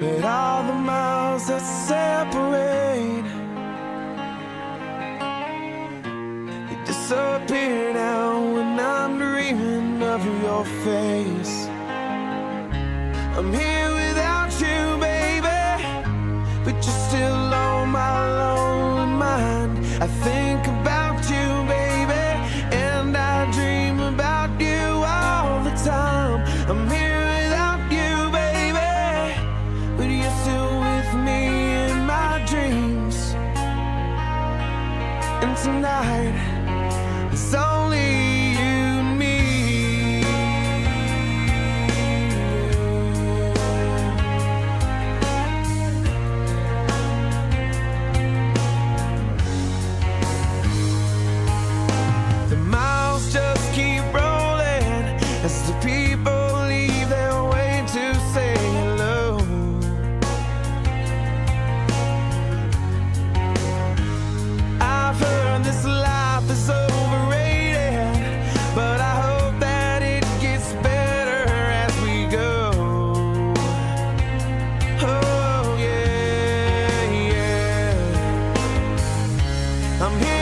But all the miles that separate They disappear now when I'm dreaming of your face. I'm here without you, baby But you're still on my lonely mind. I think It's only you and me. The miles just keep rolling as the people I'm here.